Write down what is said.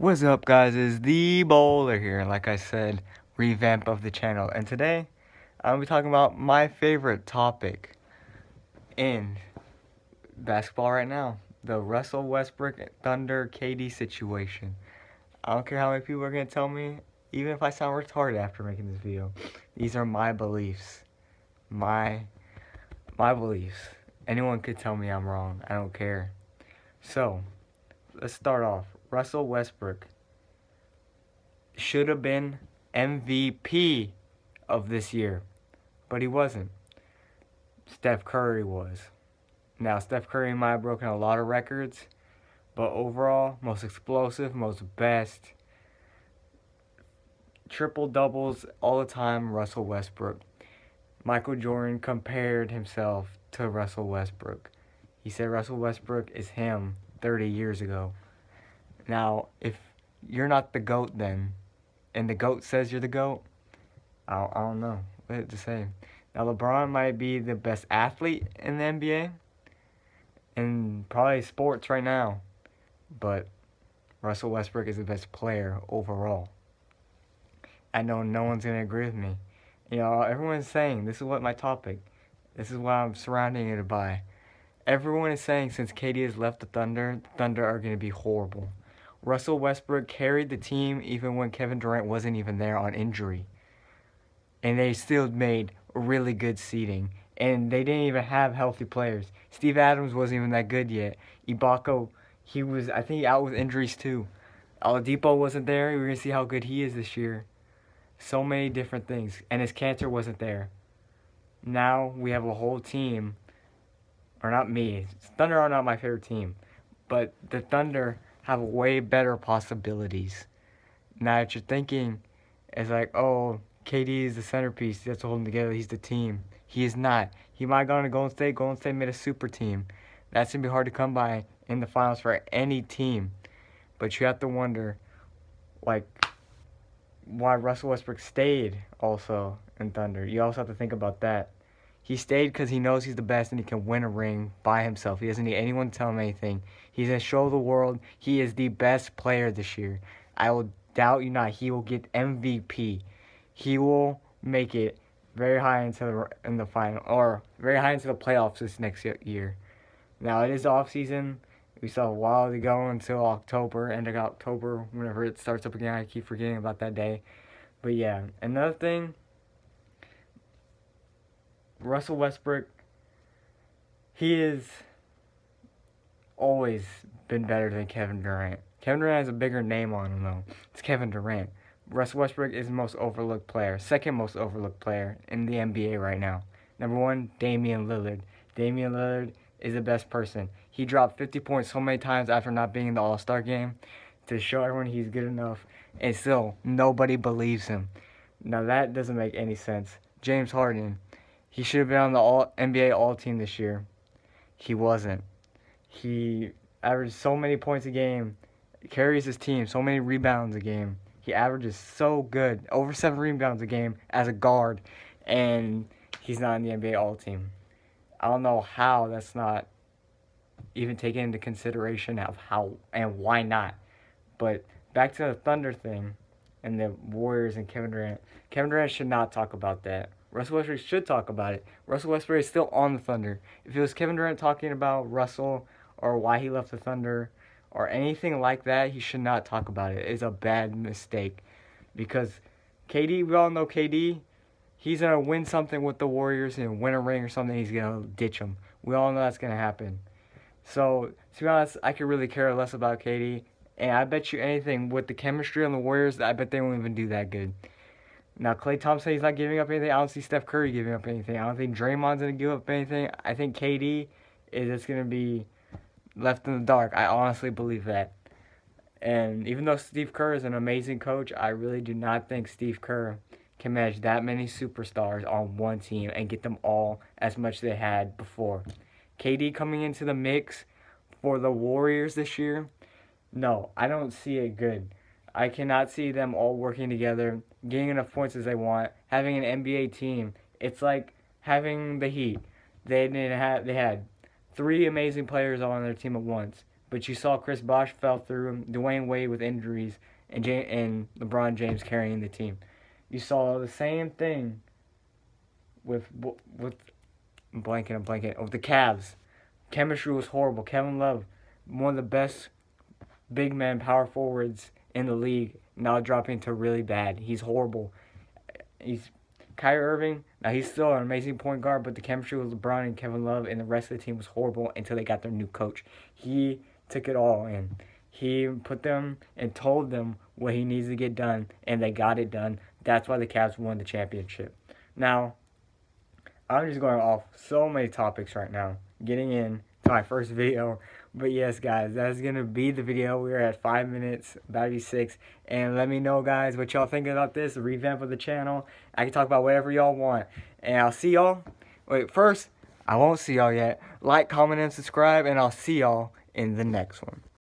What's up guys, it's the bowler here, like I said, revamp of the channel. And today, I'll be talking about my favorite topic in basketball right now. The Russell Westbrook Thunder KD situation. I don't care how many people are going to tell me, even if I sound retarded after making this video. These are my beliefs. My, my beliefs. Anyone could tell me I'm wrong. I don't care. So, let's start off. Russell Westbrook should have been MVP of this year, but he wasn't. Steph Curry was. Now, Steph Curry might have broken a lot of records, but overall, most explosive, most best, triple doubles all the time, Russell Westbrook. Michael Jordan compared himself to Russell Westbrook. He said Russell Westbrook is him 30 years ago. Now, if you're not the GOAT then, and the GOAT says you're the GOAT, I don't, I don't know what to say. Now, LeBron might be the best athlete in the NBA, and probably sports right now, but Russell Westbrook is the best player overall. I know no one's going to agree with me. You know, everyone's saying, this is what my topic, this is what I'm surrounding it by. Everyone is saying since KD has left the Thunder, the Thunder are going to be horrible. Russell Westbrook carried the team even when Kevin Durant wasn't even there on injury. And they still made really good seeding. And they didn't even have healthy players. Steve Adams wasn't even that good yet. Ibaka, he was, I think, out with injuries too. Oladipo wasn't there. We're going to see how good he is this year. So many different things. And his cancer wasn't there. Now we have a whole team. Or not me. Thunder are not my favorite team. But the Thunder have way better possibilities. Now that you're thinking, it's like, oh, KD is the centerpiece. That's holding together. He's the team. He is not. He might have gone to Golden State. Golden State made a super team. That's going to be hard to come by in the finals for any team. But you have to wonder, like, why Russell Westbrook stayed also in Thunder. You also have to think about that. He stayed because he knows he's the best and he can win a ring by himself. He doesn't need anyone to tell him anything. He's going to show the world he is the best player this year. I will doubt you not. He will get MVP. He will make it very high into the in the final or very high into the playoffs this next year. Now it is off season. We still have a while to go until October, end of October, whenever it starts up again. I keep forgetting about that day. But yeah, another thing Russell Westbrook, he has always been better than Kevin Durant. Kevin Durant has a bigger name on him, though. It's Kevin Durant. Russell Westbrook is the most overlooked player, second most overlooked player in the NBA right now. Number one, Damian Lillard. Damian Lillard is the best person. He dropped 50 points so many times after not being in the All Star game to show everyone he's good enough, and still nobody believes him. Now that doesn't make any sense. James Harden, he should have been on the all NBA All Team this year. He wasn't. He averaged so many points a game, carries his team, so many rebounds a game. He averages so good, over seven rebounds a game as a guard, and he's not in the NBA All Team. I don't know how that's not even taken into consideration of how and why not. But back to the Thunder thing and the Warriors and Kevin Durant. Kevin Durant should not talk about that. Russell Westbrook should talk about it. Russell Westbrook is still on the Thunder. If it was Kevin Durant talking about Russell or why he left the Thunder or anything like that, he should not talk about it. It's a bad mistake because KD, we all know KD, he's going to win something with the Warriors and win a ring or something, he's going to ditch them. We all know that's going to happen. So, to be honest, I could really care less about KD. And I bet you anything, with the chemistry on the Warriors, I bet they won't even do that good. Now, Klay Thompson, he's not giving up anything. I don't see Steph Curry giving up anything. I don't think Draymond's going to give up anything. I think KD is just going to be left in the dark. I honestly believe that. And even though Steve Kerr is an amazing coach, I really do not think Steve Kerr can manage that many superstars on one team and get them all as much as they had before. KD coming into the mix for the Warriors this year, no, I don't see it good. I cannot see them all working together, getting enough points as they want, having an NBA team. It's like having the Heat. They didn't have they had three amazing players all on their team at once. But you saw Chris Bosh fell through, Dwyane Wade with injuries, and and LeBron James carrying the team. You saw the same thing with with blanket and blanket of the Cavs. Chemistry was horrible. Kevin Love, one of the best big man power forwards in the league, now dropping to really bad. He's horrible. He's Kyrie Irving. Now he's still an amazing point guard, but the chemistry with LeBron and Kevin Love and the rest of the team was horrible until they got their new coach. He took it all and he put them and told them what he needs to get done, and they got it done. That's why the Cavs won the championship. Now, I'm just going off so many topics right now, getting in to my first video. But yes, guys, that's going to be the video. We're at 5 minutes, about to be 6. And let me know, guys, what y'all think about this, revamp of the channel. I can talk about whatever y'all want. And I'll see y'all. Wait, first, I won't see y'all yet. Like, comment, and subscribe, and I'll see y'all in the next one.